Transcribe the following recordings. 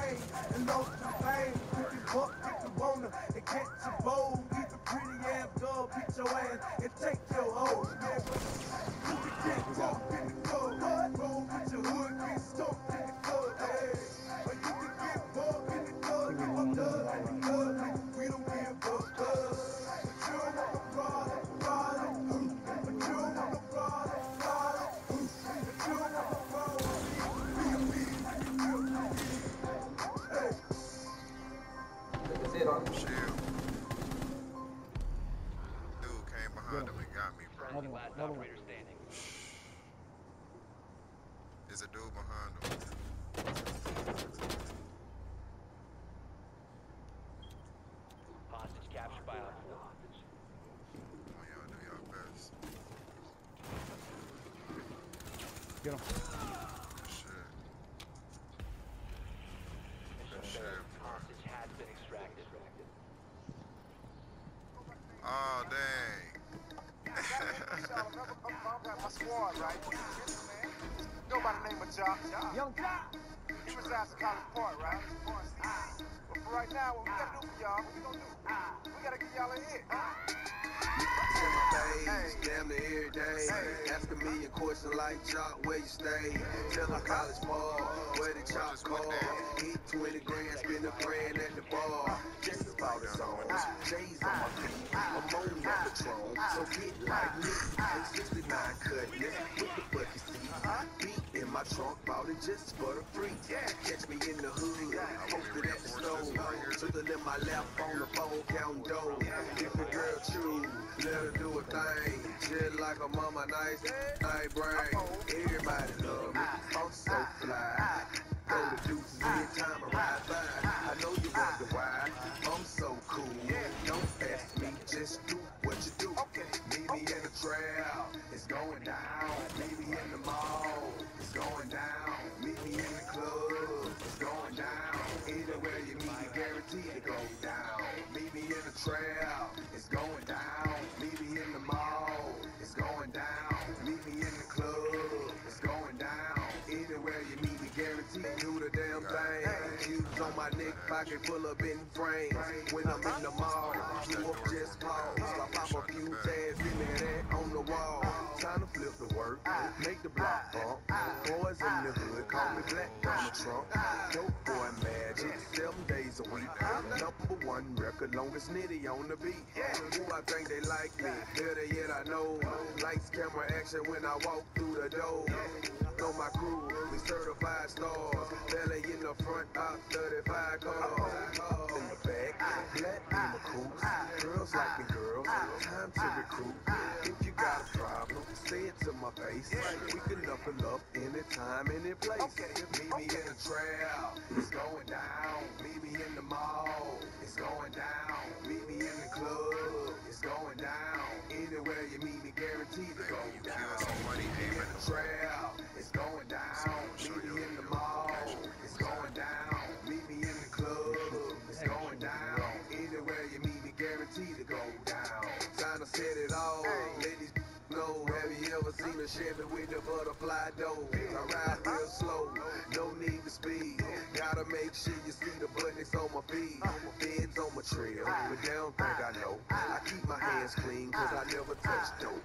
game and lost the fame. Dude came behind him and got me, bro. Another one, another one. standing. There's a dude behind him. Hostage captured by Op 4. Come on, y'all do y'all best. Get him. Squad, right? Go by the name of Joc. Young Joc. He resides in College Park, right? But for right now, what we gotta do for y'all, what we gonna do? We gotta give y'all a hit. in my face, damn near every day. Ask a million questions like Joc, where you stay? Tell a college ball, where the chop call. Eat 20 grand, spend a grand at the bar. Just about his own. J's on my feet, it just for the free. Catch me in the hood, posted at the store. Sitting in my lap on the phone, counting dough. If a girl choose, let her do a thing. Just like a mama, nice, nice brain. Everybody love me, I'm so fly. Throw the deuces anytime I ride by. It's going down. Meet me in the mall, it's going down. Meet me in the club, it's going down. Anywhere you meet me, guaranteed do the damn thing. Shoes on my neck, pocket full of bent frames. When I'm in the mall, you up just pause. I pop a few tabs in that on the wall. Time to flip the work, make the block bump. Boys in the hood, call me black on the trunk. Dope boy magic, seven. Number one record, longest nitty on the beat. Yeah. Who I think they like me, better yet I know. Lights, camera, action when I walk through the door. Know my crew, we certified stars. Belly in the front, about 35 cars. In black beamer coops. Girls like me, girls. Time to recruit. If you got a problem, say it to my face. We can knuckle up anytime, any place. Meet me in the trail, it's going down. Meet me in the mall, it's going down. Meet me in the club, it's going down. Anywhere you meet me, guaranteed to go down. somebody, aim In the trail, it's going down. Meet me a with the butterfly door? I ride real slow, no need to speed. Gotta make sure you see the buttons on my feet. Feds on my trail, but they don't think I know. I keep my hands clean, cause I never touch dope.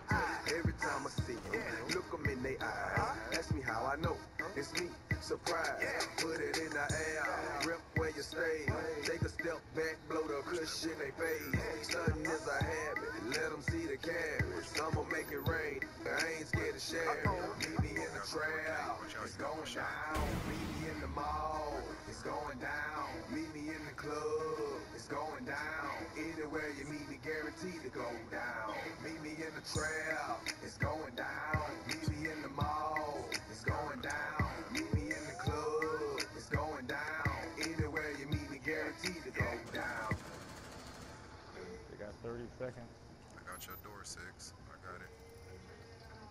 Every time I see them, look them in their eyes. Ask me how I know. It's me, surprise. Put it in the air, rip where you stay. Take a step back, blow the cushion they face. Sudden is a habit, let them see the carrots. I'ma make it rain, I ain't scared to share. Meet me in the trail, it's going down. Meet me in the mall, it's going down. Meet me in the club, it's going down. Anywhere you meet me, guaranteed to go down. Meet me in the trail, got 30 seconds. I got your door, six. I got it.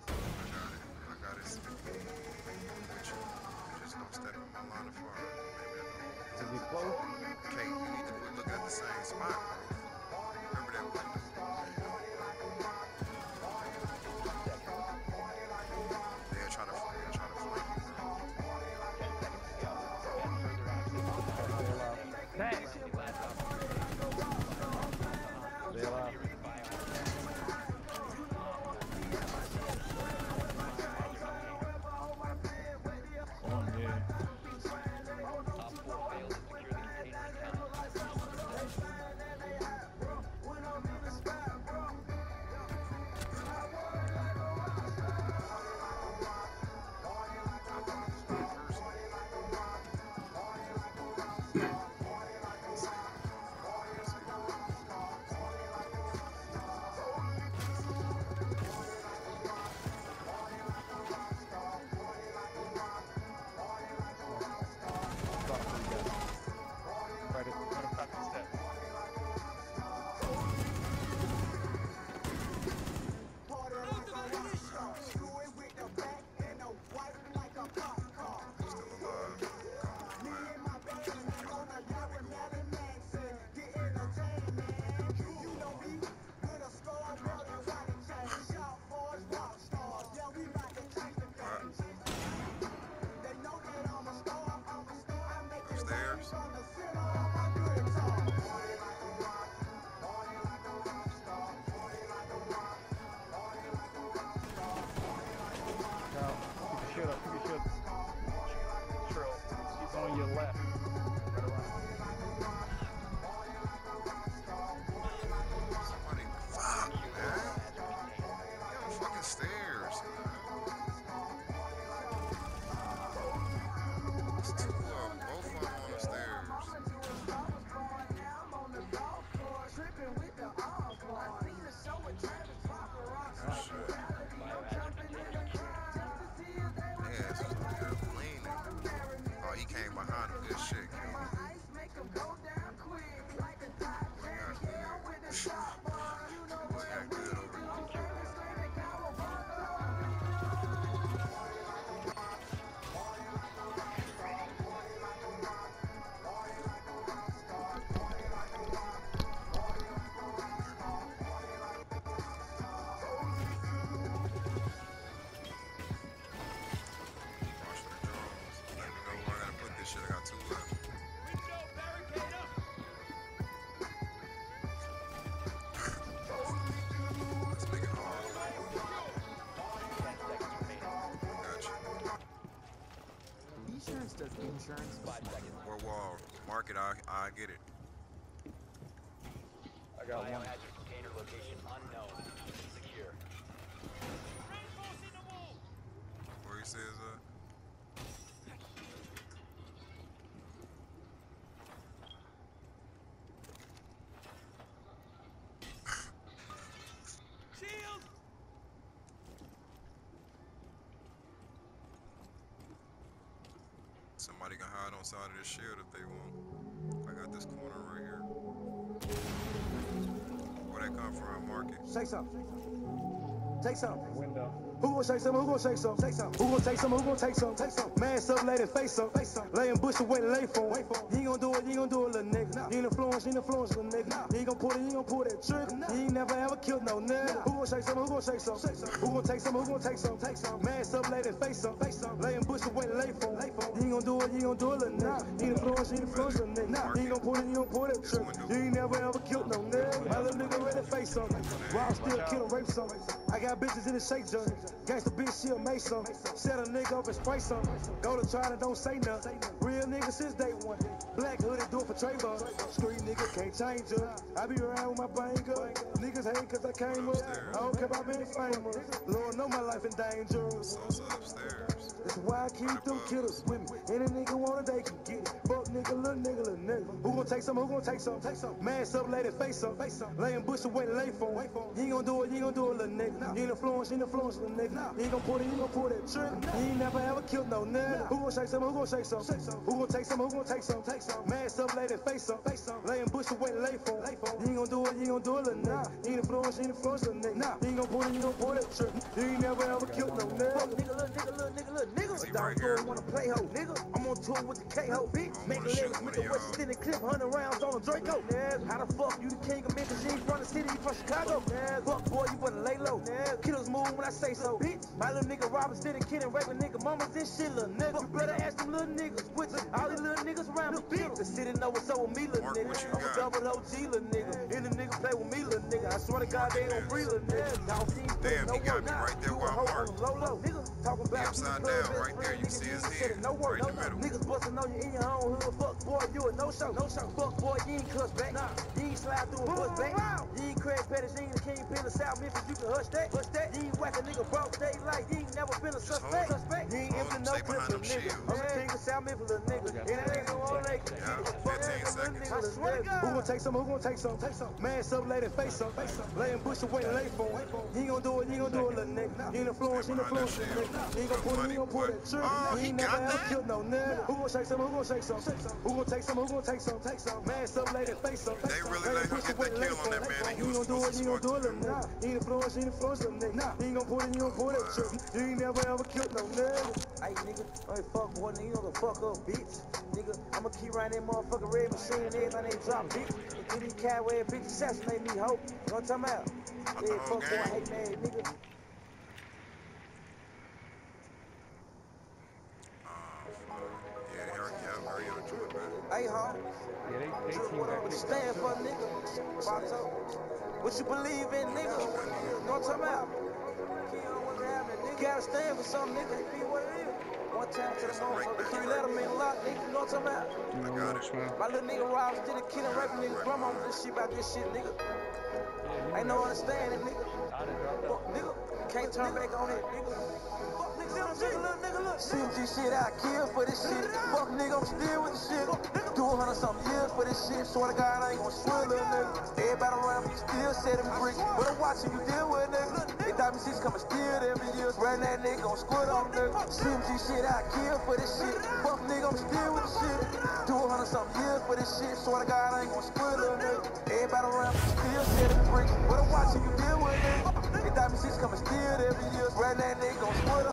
I got it. I got it. With you. You just don't step in my line of fire. Maybe I Is he close? Kate, you need to look at the same spot, bro. Remember that window? It. I I get it. I got one. Biohazard container location unknown. Secure. Where he says uh. Somebody can hide on side of this shield if they want. I got this corner right here. Where that come from? Mark it. Say something. Take something. Window. Who gon' say something? Who gon' say something? Take something. Who gon' take something? Who gon' take something? Take something. Man, up, lay that face up. Face up. Laying bush wait, lay for him. You ain't gon' do it, you gon' do it, little nigga. You ain't influence, you ain't influence, little nigga. You ain't gon' pull it, you ain't gon' pull that trigger. You ain't never ever killed no nigga. Who gon' say something? Who gon' say something? Who gon' take something? Who gon' take something? Take something. Man, up, lay that face up. Face up. Laying bush wait, lay for him. You ain't gon' do it, you ain't gon' do it, little nigga. You ain't influence, you ain't influence, little nigga. You ain't gon' pull it, you ain't gon' pull that trigger. You ain't never ever killed no nigga. My little nigga ready to face something. While still kill rape something. I got bitches in the shake joint. Gangsta bitch, she a mason. Set a nigga up and spray some. Go to China, don't say nothing. Real nigga since day one. Black hoodie do it for Trayvon. Street nigga can't change us. I be around with my banger. Niggas hate cause I came up. I don't care about being famous. Lord know my life in danger. That's why I keep them killers with me. Any nigga want it, they can get it. Fuck nigga, little nigga, little nigga. Who gon' take some? Who gon' take some? Take some. Man, up, lay that face up. Face up. Laying bush away, lay for him. Ain't gon' do it, you ain't gon' do it, little nigga. You ain't influence, ain't influence, little nigga. You ain't gon' pull it, you ain't gon' pull that trick. You ain't never ever killed no nigga. Who gon' shake some? Who gon' shake some? Who gon' take some? Who gon' take some? Take some. Man, up, lay that face up. Face up. Laying bush away, lay for him. You ain't gon' do it, you ain't gon' do it, little nigga. Ain't influence, you ain't influence, little nigga. You ain't gon' pull it, you gon' pull that trick. You ain't never ever killed no nigga. Fuck nigga, little nigga, little nigga, little nigga. Is Dog right here? don't wanna play hoe, nigga. I'm on tour with the K-Ho, bitch. Make a shoot with the y'all. West extended clip, 100 rounds on a Draco. Nigga. How the fuck you the king of Memphis? You ain't from the city, you from Chicago. Nigga. Fuck boy, you better lay low. Nigga. Killers move when I say so, bitch. My little nigga Robbins did a kid and raping nigga mamas and shit, little nigga. You better ask them little niggas, which all these little niggas around me, bitch. The city know what's up with me, little Mark, nigga. I'm a double OG, little nigga. Any nigga play with me, little nigga. I swear to God, they don't breathe, little nigga. Dog, you Damn, no he got me right there You where I'm hoe on marked. the Low, low, nigga. Talking about upside down, right there, you see his head, no work, right in the no, no. middle. Niggas busting on you in your own hood. Fuck boy, you a no show. No show. Fuck boy, you ain't cuss back. Nah. You ain't slide through a bus back. You ain't Craig Petties, you ain't the kingpin of South Memphis. You can hush that. Hush that. You ain't whack a nigga broke daylight. You ain't never been a suspect. Suspect. You ain't empty no clip, little nigga. I'm the king of South Memphis, little nigga. And that ain't no all they can Yeah, get. Fuck 15 that little seconds. nigga, little nigga. Who gon' take some? Who gon' take some? Take some. Man, up, lay that face up. Face up. Laying bush away, lay for him. You ain't gon' do it, you ain't gon' do it, little nigga. You ain't influence, you ain't Behind that influence, little nigga. You ain't gon' pull it, you ain't gon' pull that trigger. Oh, You he ain't never ever killed no nigga. Who gon' shake some? Who gon' shake some? Who gon' take some? Who gon' take some? Take some. Man, up, lay that face up. They really let him get that kill on that man, he You was ain't gon' do it, supposed you to ain't gon' do it, little nigga. You ain't influence, you ain't influence, little nigga. You ain't gon' pull it, you ain't gon' pull that trigger. You ain't never ever killed no nigga. Hey nigga, hey fuck boy, nigga, you know the fuck up, bitch. Nigga, I'ma keep riding that motherfucking red machine every time they drop, bitch. And get these Cadillac bitch assassinate me, hoe. You know what I'm talking about? Out the Yeah, whole fuck boy, game. hate man, nigga. Fuck. Yeah, hurry, yeah, hurry up, join back. Hey, hoe. Yeah, they, they team What, got what stand for, nigga? Vato. What you believe in, nigga? You know what I'm talking about? You gotta stand for something, nigga. Be what it is. One time to the motherfucker, three letter mean a lot, nigga. You know what I'm talking about? I got it. My little nigga Robbins did a kid and raping nigga grandma with this shit about this shit, nigga. Yeah, Ain't no understanding, nigga. I done dropped Fuck, nigga. Can't turn back on it, nigga. Fuck, nigga, CMG, little nigga, look. CMG shit, I kill for this shit. Fuck, nigga, I'm still with the shit. Do a hundred something years for this this shit. Swear to God, I ain't gonna swear, little nigga. Everybody around me still setting bricks. But I'm watching you deal with nigga copy, she's coming still every year. Run that nigga, on squirt on the CMG shit, I kill for this shit. Buff nigga, I'm still with the shit. 200 something years for this shit. Swear to God, I ain't gon' split a nigga. Everybody around me still setting bricks. But I'm watching you deal with it. They thought me six coming still every year. Run that nigga, gon' squirt